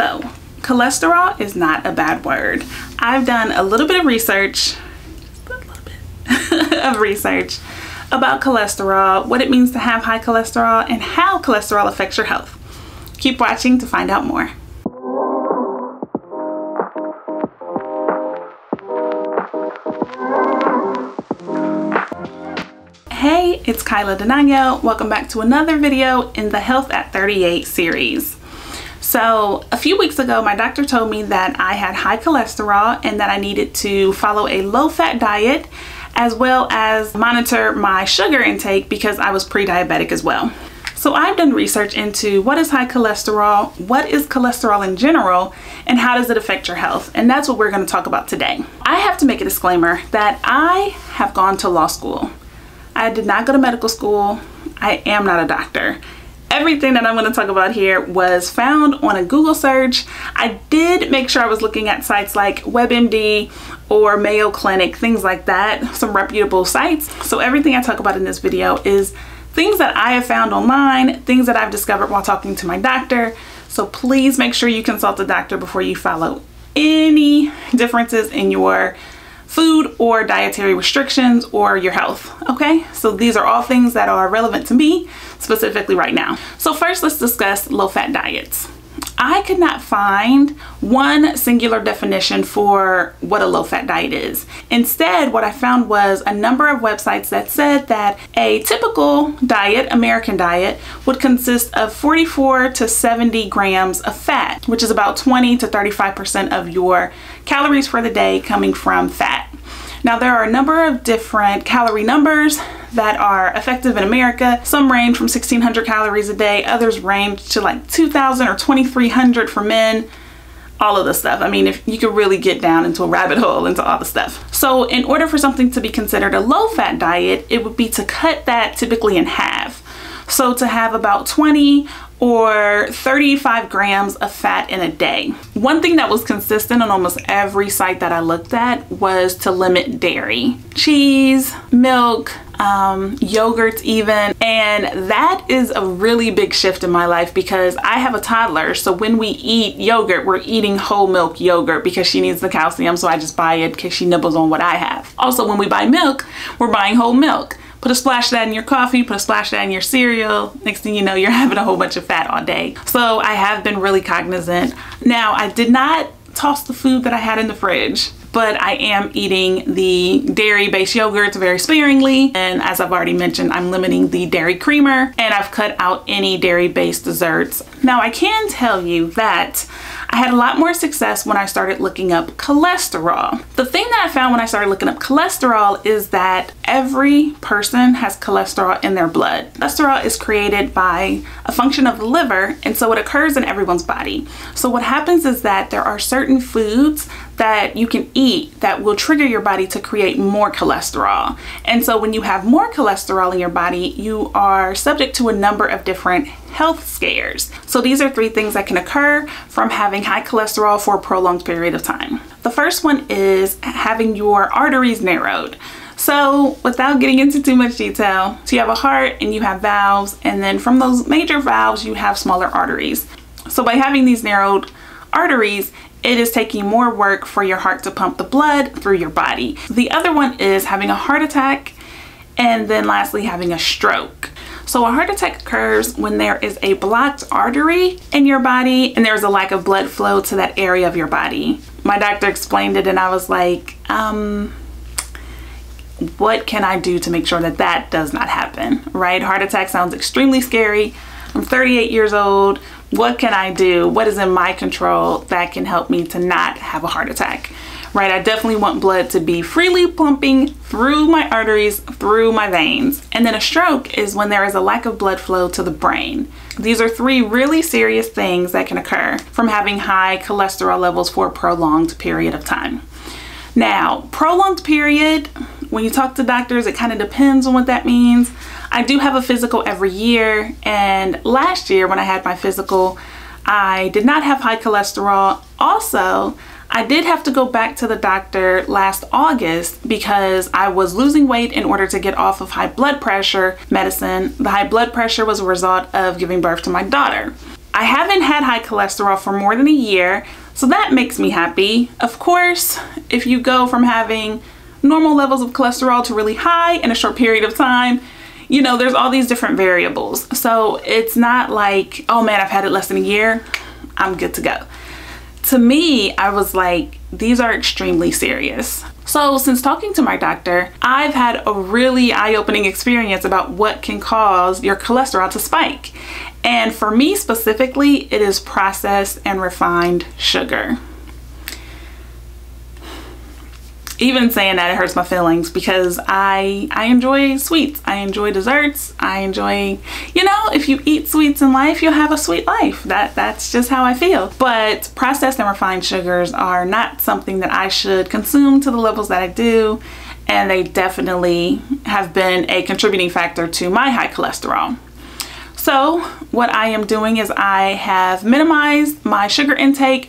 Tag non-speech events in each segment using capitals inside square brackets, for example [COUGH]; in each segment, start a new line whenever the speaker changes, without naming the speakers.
So, cholesterol is not a bad word. I've done a little bit of research, a little bit [LAUGHS] of research about cholesterol, what it means to have high cholesterol, and how cholesterol affects your health. Keep watching to find out more. Hey, it's Kyla Denanyoh. Welcome back to another video in the Health at 38 series. So a few weeks ago, my doctor told me that I had high cholesterol and that I needed to follow a low fat diet as well as monitor my sugar intake because I was pre-diabetic as well. So I've done research into what is high cholesterol, what is cholesterol in general, and how does it affect your health? And that's what we're gonna talk about today. I have to make a disclaimer that I have gone to law school. I did not go to medical school. I am not a doctor. Everything that I'm going to talk about here was found on a Google search. I did make sure I was looking at sites like WebMD or Mayo Clinic, things like that, some reputable sites. So everything I talk about in this video is things that I have found online, things that I've discovered while talking to my doctor. So please make sure you consult a doctor before you follow any differences in your food or dietary restrictions or your health. Okay, so these are all things that are relevant to me specifically right now. So first let's discuss low fat diets. I could not find one singular definition for what a low fat diet is. Instead, what I found was a number of websites that said that a typical diet, American diet, would consist of 44 to 70 grams of fat, which is about 20 to 35% of your calories for the day coming from fat. Now there are a number of different calorie numbers that are effective in America. Some range from 1600 calories a day, others range to like 2000 or 2300 for men all of the stuff. I mean, if you could really get down into a rabbit hole into all the stuff. So in order for something to be considered a low fat diet, it would be to cut that typically in half. So to have about 20 or 35 grams of fat in a day. One thing that was consistent on almost every site that I looked at was to limit dairy, cheese, milk, um, yogurts even. And that is a really big shift in my life because I have a toddler. So when we eat yogurt, we're eating whole milk yogurt because she needs the calcium. So I just buy it because she nibbles on what I have. Also, when we buy milk, we're buying whole milk. Put a splash of that in your coffee, put a splash of that in your cereal. Next thing you know, you're [LAUGHS] having a whole bunch of fat all day. So I have been really cognizant. Now, I did not toss the food that I had in the fridge but I am eating the dairy-based yogurts very sparingly. And as I've already mentioned, I'm limiting the dairy creamer and I've cut out any dairy-based desserts. Now I can tell you that I had a lot more success when I started looking up cholesterol. The thing that I found when I started looking up cholesterol is that every person has cholesterol in their blood. Cholesterol is created by a function of the liver and so it occurs in everyone's body. So what happens is that there are certain foods that you can eat that will trigger your body to create more cholesterol. And so when you have more cholesterol in your body, you are subject to a number of different health scares. So these are three things that can occur from having high cholesterol for a prolonged period of time. The first one is having your arteries narrowed. So without getting into too much detail, so you have a heart and you have valves and then from those major valves you have smaller arteries. So by having these narrowed arteries, it is taking more work for your heart to pump the blood through your body. The other one is having a heart attack and then lastly having a stroke. So a heart attack occurs when there is a blocked artery in your body and there's a lack of blood flow to that area of your body. My doctor explained it and I was like, um, what can I do to make sure that that does not happen, right? Heart attack sounds extremely scary. I'm 38 years old what can I do? What is in my control that can help me to not have a heart attack? Right, I definitely want blood to be freely pumping through my arteries, through my veins. And then a stroke is when there is a lack of blood flow to the brain. These are three really serious things that can occur from having high cholesterol levels for a prolonged period of time. Now, prolonged period, when you talk to doctors, it kind of depends on what that means. I do have a physical every year and last year when I had my physical I did not have high cholesterol. Also, I did have to go back to the doctor last August because I was losing weight in order to get off of high blood pressure medicine. The high blood pressure was a result of giving birth to my daughter. I haven't had high cholesterol for more than a year, so that makes me happy. Of course, if you go from having normal levels of cholesterol to really high in a short period of time, you know, there's all these different variables. So it's not like, oh man, I've had it less than a year, I'm good to go. To me, I was like, these are extremely serious. So since talking to my doctor, I've had a really eye-opening experience about what can cause your cholesterol to spike. And for me specifically, it is processed and refined sugar. Even saying that it hurts my feelings because I I enjoy sweets. I enjoy desserts. I enjoy, you know, if you eat sweets in life, you'll have a sweet life. That that's just how I feel. But processed and refined sugars are not something that I should consume to the levels that I do, and they definitely have been a contributing factor to my high cholesterol. So, what I am doing is I have minimized my sugar intake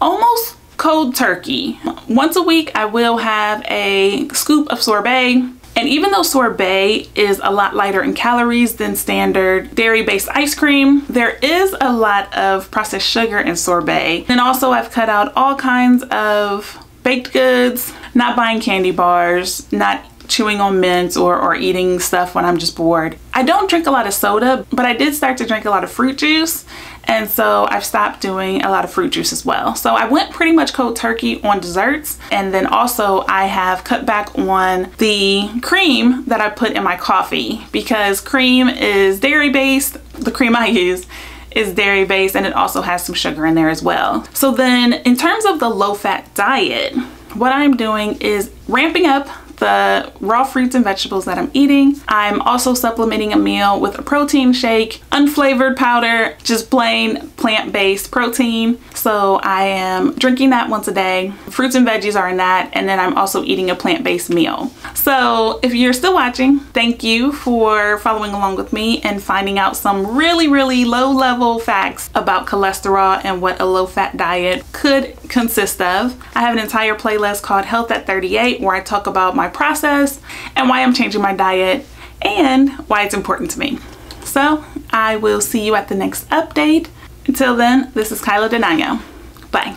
almost cold turkey. Once a week I will have a scoop of sorbet and even though sorbet is a lot lighter in calories than standard dairy-based ice cream, there is a lot of processed sugar in sorbet. And also I've cut out all kinds of baked goods, not buying candy bars, not chewing on mints or, or eating stuff when I'm just bored. I don't drink a lot of soda, but I did start to drink a lot of fruit juice and so I've stopped doing a lot of fruit juice as well. So I went pretty much cold turkey on desserts and then also I have cut back on the cream that I put in my coffee because cream is dairy based, the cream I use is dairy based and it also has some sugar in there as well. So then in terms of the low fat diet, what I'm doing is ramping up the raw fruits and vegetables that I'm eating. I'm also supplementing a meal with a protein shake, unflavored powder, just plain plant-based protein. So I am drinking that once a day. Fruits and veggies are in that. And then I'm also eating a plant-based meal. So if you're still watching, thank you for following along with me and finding out some really, really low level facts about cholesterol and what a low fat diet could consist of. I have an entire playlist called Health at 38 where I talk about my process and why I'm changing my diet and why it's important to me. So I will see you at the next update. Until then, this is Kyla Denanyoh. Bye.